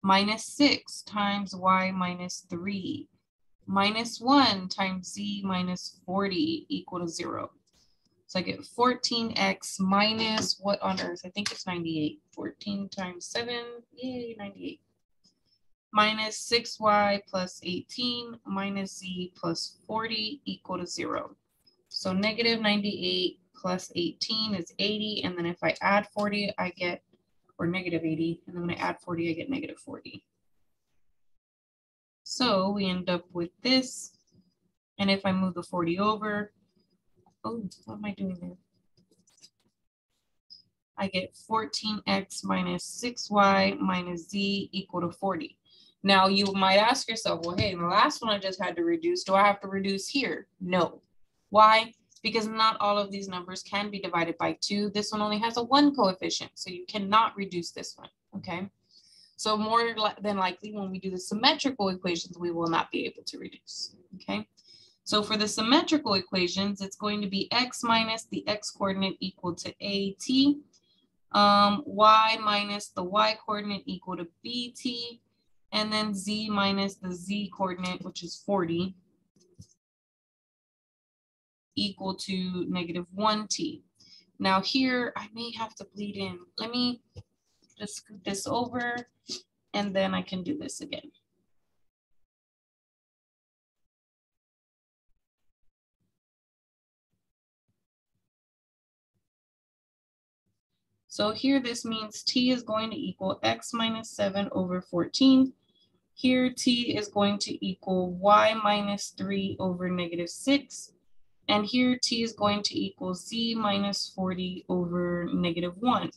minus 6 times y minus 3 minus 1 times z minus 40 equal to 0. So I get 14x minus what on earth? I think it's 98. 14 times 7, yay, 98. Minus 6y plus 18 minus z plus 40 equal to 0. So negative 98 plus 18 is 80. And then if I add 40, I get, or negative 80. And then when I add 40, I get negative 40. So we end up with this. And if I move the 40 over, oh, what am I doing there? I get 14x minus 6y minus z equal to 40. Now you might ask yourself, well, hey, the last one I just had to reduce, do I have to reduce here? No. Why? Because not all of these numbers can be divided by two. This one only has a one coefficient, so you cannot reduce this one, okay? So more than likely when we do the symmetrical equations, we will not be able to reduce, okay? So for the symmetrical equations, it's going to be x minus the x coordinate equal to at, um, y minus the y coordinate equal to bt, and then z minus the z coordinate, which is 40, equal to negative 1t. Now here, I may have to bleed in. Let me just scoot this over, and then I can do this again. So here this means t is going to equal x minus 7 over 14. Here t is going to equal y minus 3 over negative 6. And here t is going to equal z minus 40 over negative 1.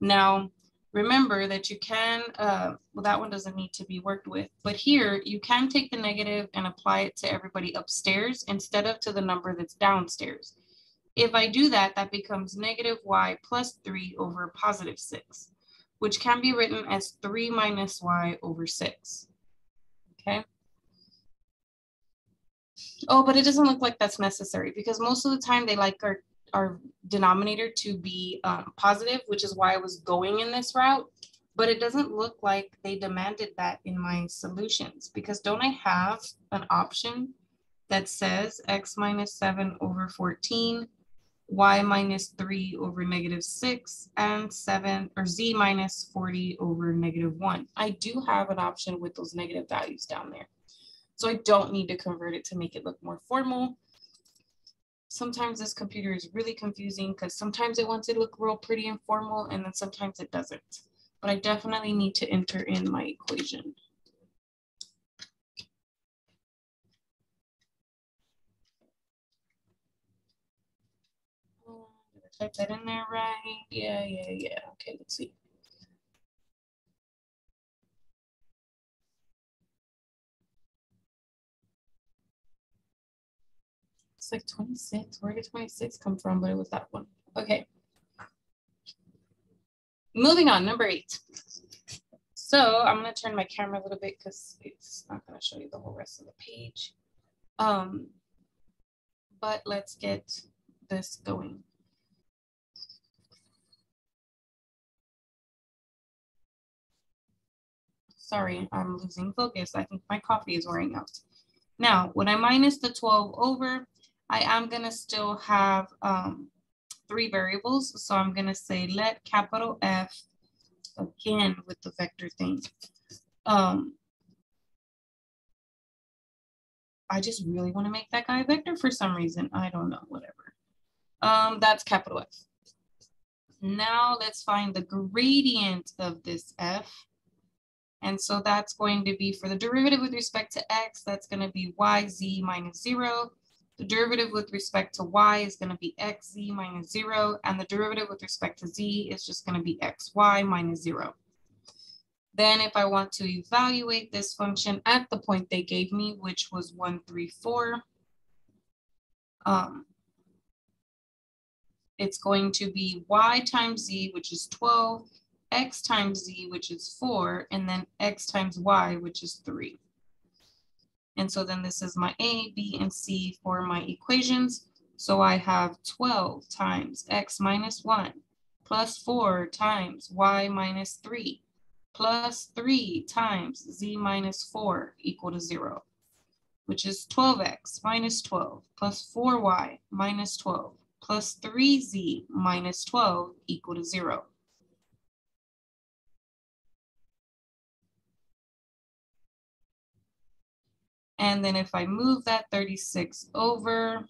Now, remember that you can, uh, well, that one doesn't need to be worked with, but here you can take the negative and apply it to everybody upstairs instead of to the number that's downstairs. If I do that, that becomes negative y plus 3 over positive 6, which can be written as 3 minus y over 6. Okay. Oh, but it doesn't look like that's necessary because most of the time they like our, our denominator to be um, positive, which is why I was going in this route. But it doesn't look like they demanded that in my solutions because don't I have an option that says x minus 7 over 14 y minus 3 over negative 6, and 7, or z minus 40 over negative 1. I do have an option with those negative values down there. So I don't need to convert it to make it look more formal. Sometimes this computer is really confusing because sometimes it wants to look real pretty and formal, and then sometimes it doesn't. But I definitely need to enter in my equation. Oh, type that in there right? Yeah, yeah, yeah. Okay, let's see. It's like 26. Where did 26 come from? But it was that one. Okay. Moving on, number eight. So I'm going to turn my camera a little bit because it's not going to show you the whole rest of the page. Um, but let's get this going. Sorry, I'm losing focus. I think my coffee is wearing out. Now, when I minus the 12 over, I am going to still have um, three variables. So I'm going to say let capital F, again with the vector thing. Um, I just really want to make that guy a vector for some reason. I don't know, whatever. Um, that's capital F. Now let's find the gradient of this F. And so that's going to be for the derivative with respect to x, that's going to be yz minus 0. The derivative with respect to y is going to be xz minus 0. And the derivative with respect to z is just going to be xy minus 0. Then if I want to evaluate this function at the point they gave me, which was 1, 3, 4, um, it's going to be y times z, which is 12, x times z, which is 4, and then x times y, which is 3. And so then this is my a, b, and c for my equations. So I have 12 times x minus 1 plus 4 times y minus 3 plus 3 times z minus 4 equal to 0, which is 12x minus 12 plus 4y minus 12 plus 3z minus 12 equal to 0. And then if I move that 36 over,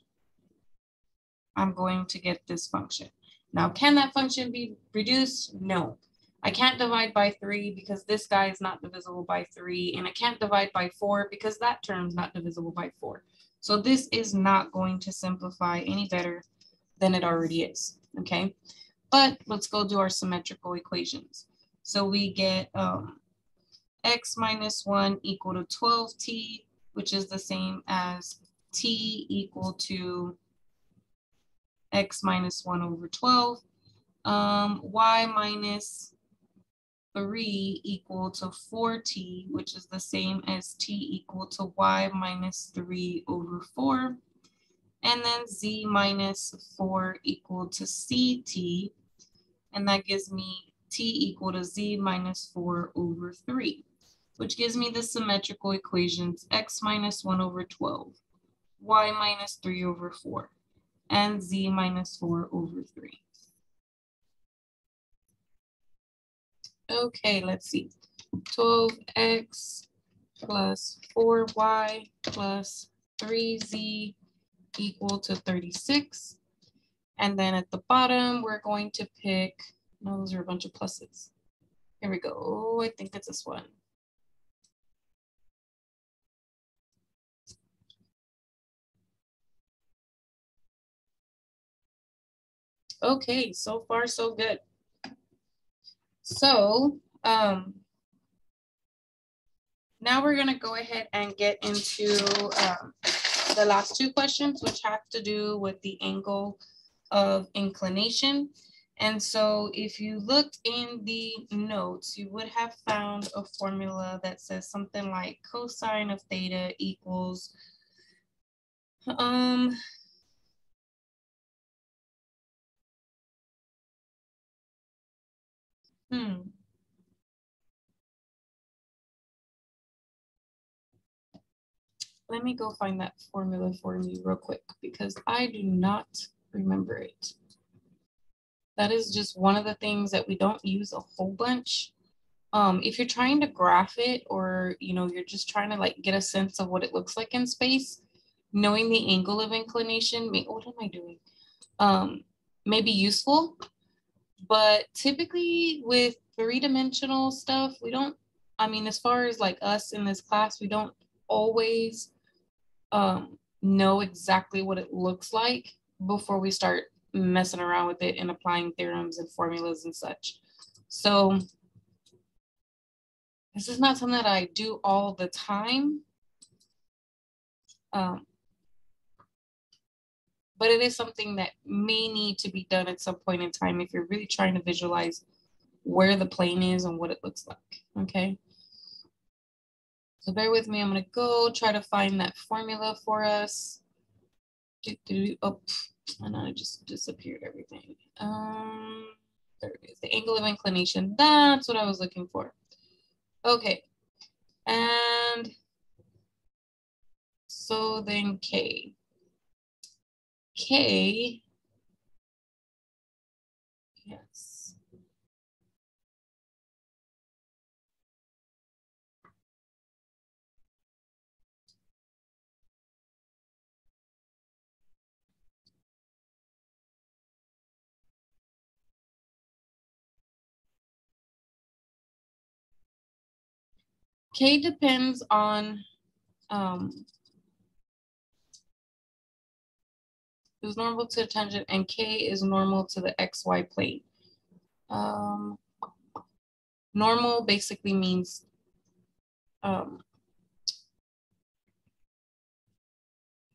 I'm going to get this function. Now, can that function be reduced? No. I can't divide by three because this guy is not divisible by three, and I can't divide by four because that term is not divisible by four. So this is not going to simplify any better than it already is, okay? But let's go do our symmetrical equations. So we get um, x minus one equal to 12t which is the same as t equal to x minus 1 over 12, um, y minus 3 equal to 4t, which is the same as t equal to y minus 3 over 4. And then z minus 4 equal to ct. And that gives me t equal to z minus 4 over 3, which gives me the symmetrical equations x minus 1 over 12, y minus 3 over 4, and z minus 4 over 3. Okay, let's see. 12x plus 4y plus 3z equal to 36. And then at the bottom, we're going to pick, no, those are a bunch of pluses. Here we go. I think it's this one. Okay, so far so good. So um, now we're gonna go ahead and get into um, the last two questions, which have to do with the angle of inclination. And so if you looked in the notes, you would have found a formula that says something like cosine of theta equals, um, Hmm. Let me go find that formula for you real quick because I do not remember it. That is just one of the things that we don't use a whole bunch. Um, if you're trying to graph it or, you know, you're just trying to like get a sense of what it looks like in space, knowing the angle of inclination, may, what am I doing? Um, may be useful but typically with three dimensional stuff, we don't, I mean, as far as like us in this class, we don't always um, know exactly what it looks like before we start messing around with it and applying theorems and formulas and such. So this is not something that I do all the time. Um, but it is something that may need to be done at some point in time if you're really trying to visualize where the plane is and what it looks like, okay? So bear with me, I'm gonna go try to find that formula for us. Oh, and I just disappeared everything. Um, there it is, the angle of inclination. That's what I was looking for. Okay, and so then K. K, yes. K depends on um, is normal to the tangent and k is normal to the xy plane. Um, normal basically means um,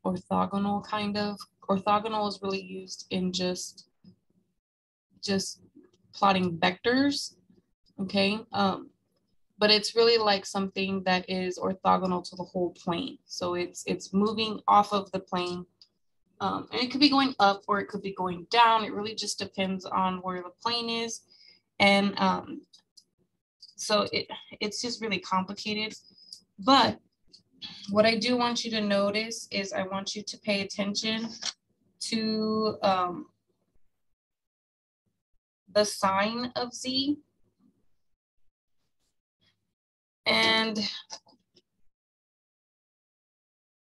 orthogonal kind of. Orthogonal is really used in just just plotting vectors, okay? Um, but it's really like something that is orthogonal to the whole plane. So it's it's moving off of the plane um, and it could be going up or it could be going down. It really just depends on where the plane is. And um, so it, it's just really complicated. But what I do want you to notice is I want you to pay attention to um, the sign of Z. And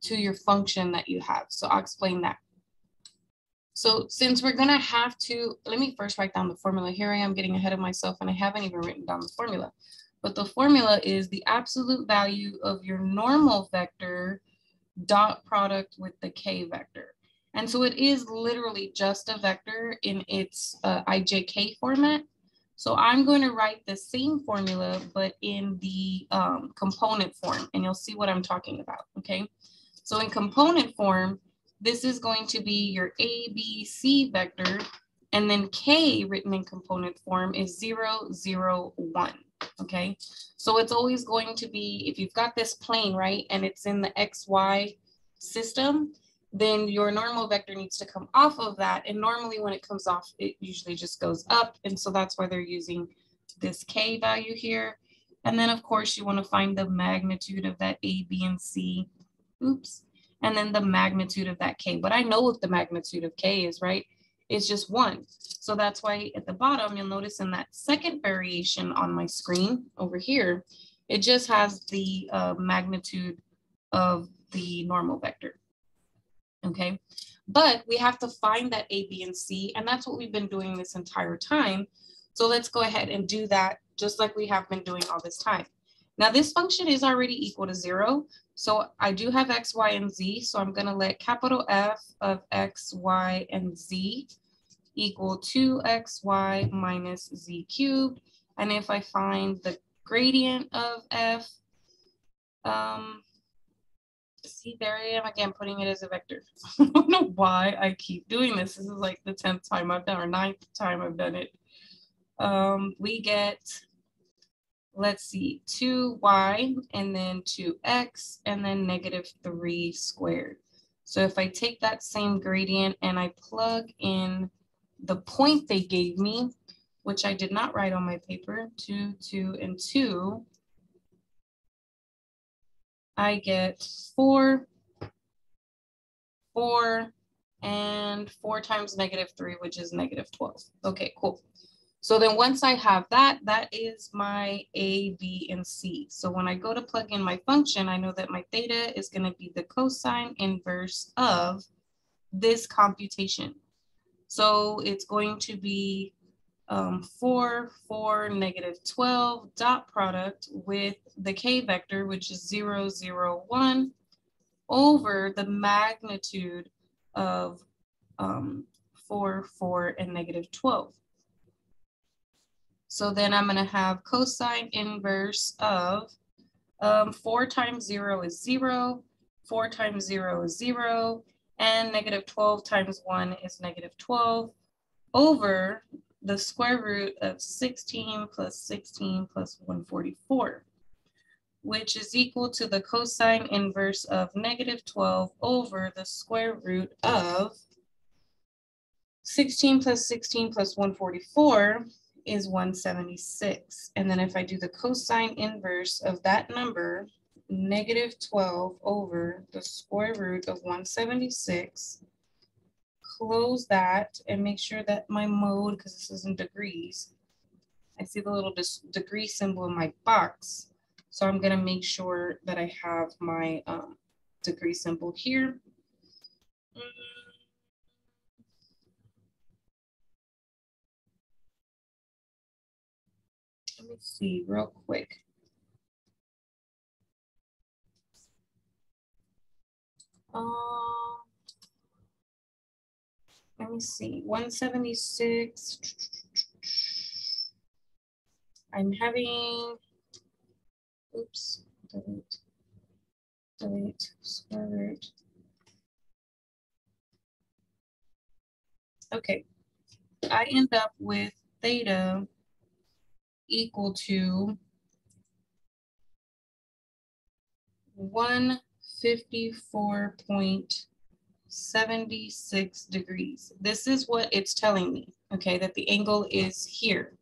to your function that you have. So I'll explain that. So since we're gonna have to, let me first write down the formula. Here I am getting ahead of myself and I haven't even written down the formula. But the formula is the absolute value of your normal vector dot product with the k vector. And so it is literally just a vector in its uh, IJK format. So I'm going to write the same formula, but in the um, component form, and you'll see what I'm talking about, okay? So in component form, this is going to be your A, B, C vector, and then K written in component form is zero, zero, one. okay? So it's always going to be, if you've got this plane, right, and it's in the XY system, then your normal vector needs to come off of that. And normally when it comes off, it usually just goes up. And so that's why they're using this K value here. And then of course you wanna find the magnitude of that A, B, and C, oops, and then the magnitude of that K. But I know what the magnitude of K is, right? It's just one. So that's why at the bottom, you'll notice in that second variation on my screen over here, it just has the uh, magnitude of the normal vector okay? But we have to find that A, B, and C, and that's what we've been doing this entire time. So let's go ahead and do that just like we have been doing all this time. Now this function is already equal to zero. So I do have X, Y, and Z. So I'm gonna let capital F of X, Y, and Z equal 2xy minus z cubed. And if I find the gradient of f, um, see, there I am again, putting it as a vector. I don't know why I keep doing this. This is like the 10th time I've done, or ninth time I've done it. Um, we get, let's see, 2y and then 2x and then negative 3 squared. So if I take that same gradient and I plug in the point they gave me, which I did not write on my paper, 2, 2, and 2, I get four, four, and four times negative three, which is negative 12. Okay, cool. So then once I have that, that is my A, B, and C. So when I go to plug in my function, I know that my theta is gonna be the cosine inverse of this computation. So it's going to be um, 4, 4, negative 12 dot product with the k vector, which is 0, 0, 1, over the magnitude of um, 4, 4, and negative 12. So then I'm going to have cosine inverse of um, 4 times 0 is 0, 4 times 0 is 0, and negative 12 times 1 is negative 12 over the square root of 16 plus 16 plus 144, which is equal to the cosine inverse of negative 12 over the square root of 16 plus 16 plus 144 is 176. And then if I do the cosine inverse of that number, negative 12 over the square root of 176 close that and make sure that my mode, because this is in degrees, I see the little degree symbol in my box. So I'm gonna make sure that I have my um, degree symbol here. Let me see real quick. Um, let me see, 176. I'm having, oops, delete, delete, square root. Okay, I end up with theta equal to 154.76 degrees. This is what it's telling me, okay, that the angle is here.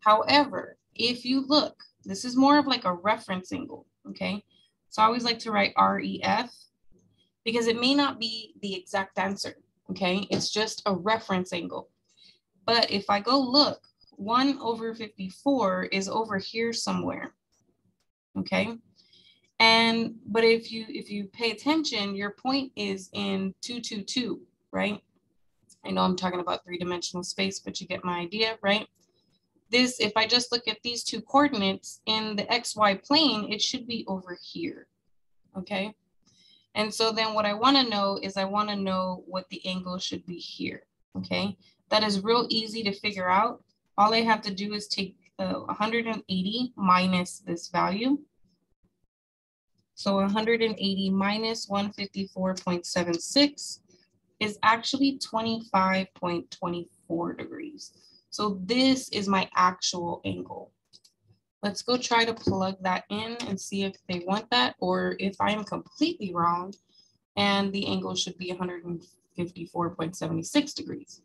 However, if you look, this is more of like a reference angle, okay? So I always like to write REF because it may not be the exact answer, okay? It's just a reference angle. But if I go look, 1 over 54 is over here somewhere, okay? And but if you if you pay attention, your point is in 222, right? I know I'm talking about three-dimensional space, but you get my idea, right? This, if I just look at these two coordinates in the XY plane, it should be over here, okay? And so then what I wanna know is I wanna know what the angle should be here, okay? That is real easy to figure out. All I have to do is take uh, 180 minus this value, so 180 minus 154.76 is actually 25.24 degrees. So this is my actual angle. Let's go try to plug that in and see if they want that or if I am completely wrong and the angle should be 154.76 degrees.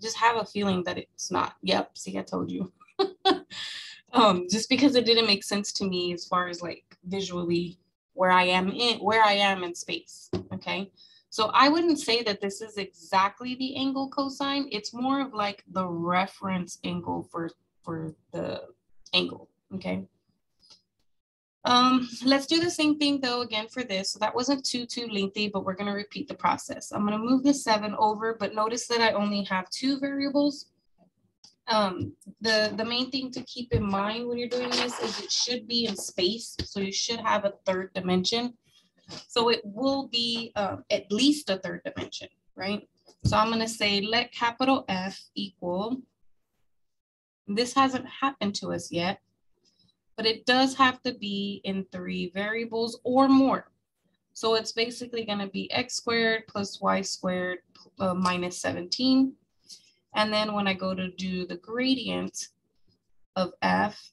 Just have a feeling that it's not. Yep, see, I told you. um, just because it didn't make sense to me as far as like visually where I am in where I am in space. Okay. So I wouldn't say that this is exactly the angle cosine. It's more of like the reference angle for, for the angle, okay? Um, let's do the same thing though again for this. So that wasn't too, too lengthy, but we're gonna repeat the process. I'm gonna move the seven over, but notice that I only have two variables. Um, the, the main thing to keep in mind when you're doing this is it should be in space. So you should have a third dimension. So it will be uh, at least a third dimension, right? So I'm gonna say let capital F equal, this hasn't happened to us yet, but it does have to be in three variables or more. So it's basically gonna be x squared plus y squared uh, minus 17. And then when I go to do the gradient of f,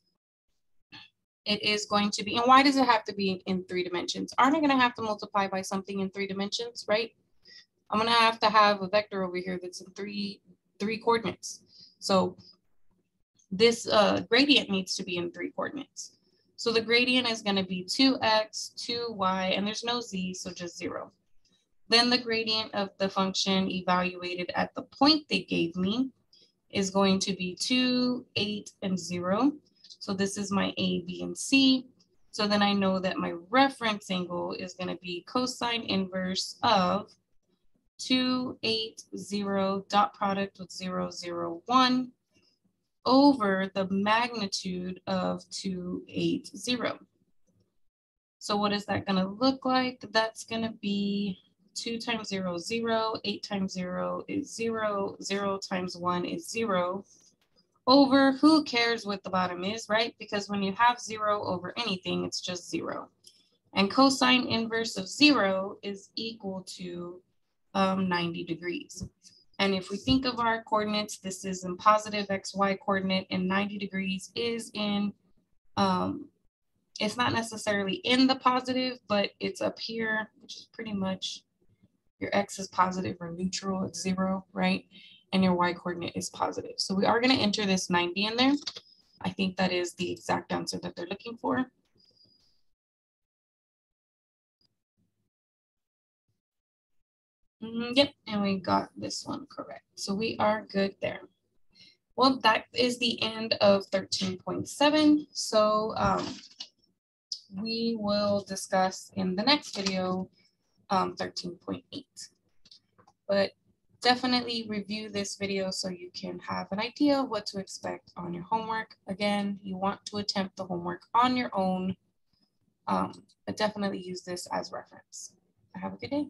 it is going to be, and why does it have to be in three dimensions? Aren't I gonna have to multiply by something in three dimensions, right? I'm gonna have to have a vector over here that's in three, three coordinates. So this uh, gradient needs to be in three coordinates. So the gradient is gonna be 2x, 2y, and there's no z, so just zero. Then the gradient of the function evaluated at the point they gave me is going to be 2, 8, and 0. So this is my A, B, and C. So then I know that my reference angle is going to be cosine inverse of 2, 8, 0, dot product with 0, 0, 1 over the magnitude of 280. So what is that going to look like? That's going to be 2 times 0, 0, 8 times 0 is 0, 0 times 1 is 0, over who cares what the bottom is, right? Because when you have zero over anything, it's just zero. And cosine inverse of zero is equal to um, 90 degrees. And if we think of our coordinates, this is in positive xy coordinate and 90 degrees is in, um, it's not necessarily in the positive, but it's up here, which is pretty much your x is positive or neutral, it's zero, right? and your y coordinate is positive. So we are going to enter this 90 in there. I think that is the exact answer that they're looking for. Yep, and we got this one correct. So we are good there. Well, that is the end of 13.7. So um, we will discuss in the next video um, 13.8. But definitely review this video so you can have an idea of what to expect on your homework. Again, you want to attempt the homework on your own, um, but definitely use this as reference. Have a good day.